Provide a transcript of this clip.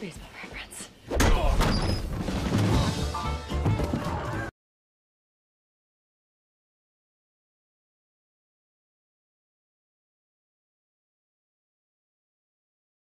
Spacebar.